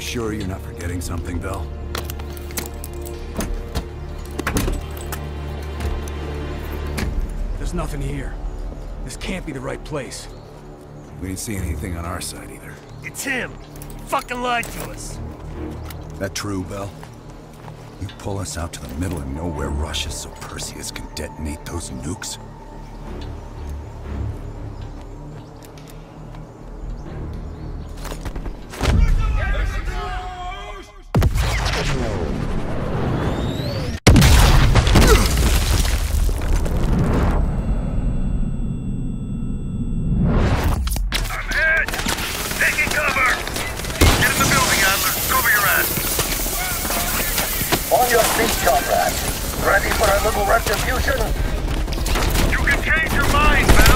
sure you're not forgetting something, Bell? There's nothing here. This can't be the right place. We didn't see anything on our side either. It's him! He fucking lied to us! That true, Bell? You pull us out to the middle of nowhere Russia so Perseus can detonate those nukes? Little retribution? You can change your mind, Bell!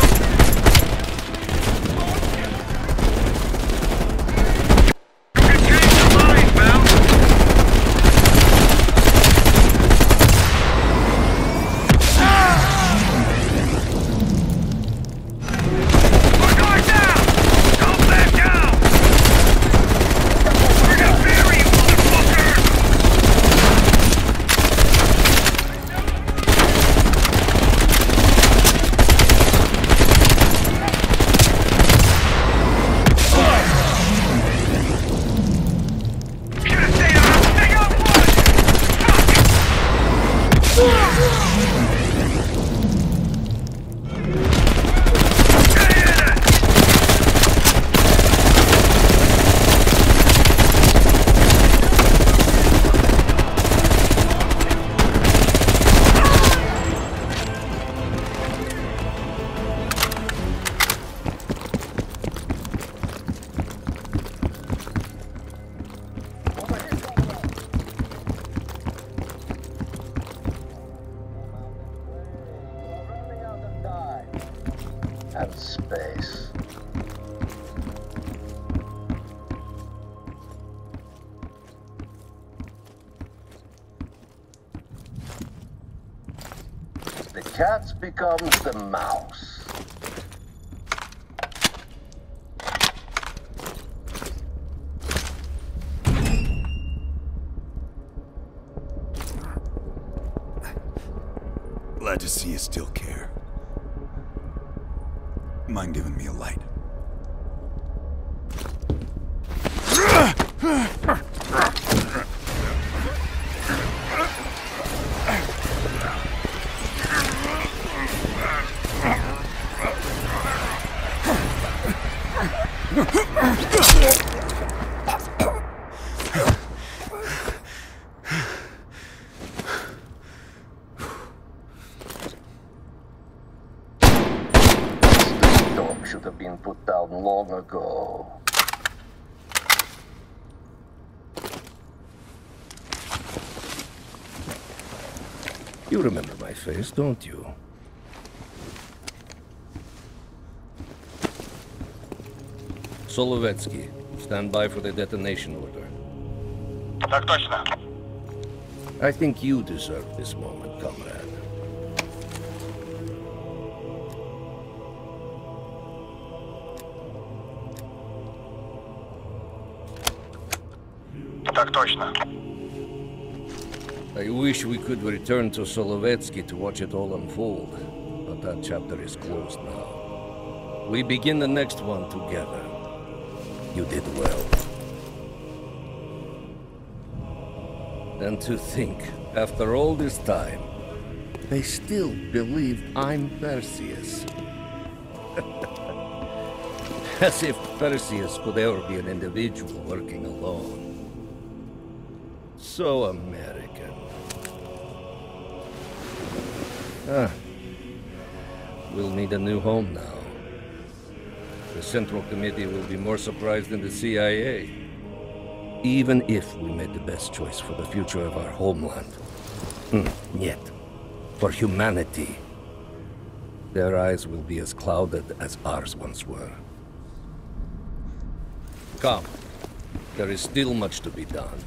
And space. The cat becomes the mouse. Glad to see you still care. Mind giving me a light? should have been put down long ago. You remember my face, don't you? Solovetsky, stand by for the detonation order. Так точно. I think you deserve this moment, comrade. Так точно. I wish we could return to Solovetsky to watch it all unfold, but that chapter is closed now. We begin the next one together. You did well. And to think, after all this time, they still believe I'm Perseus. As if Perseus could ever be an individual working alone. So American. Ah. We'll need a new home now. The Central Committee will be more surprised than the CIA. Even if we made the best choice for the future of our homeland. Hmm, yet, for humanity, their eyes will be as clouded as ours once were. Come. There is still much to be done.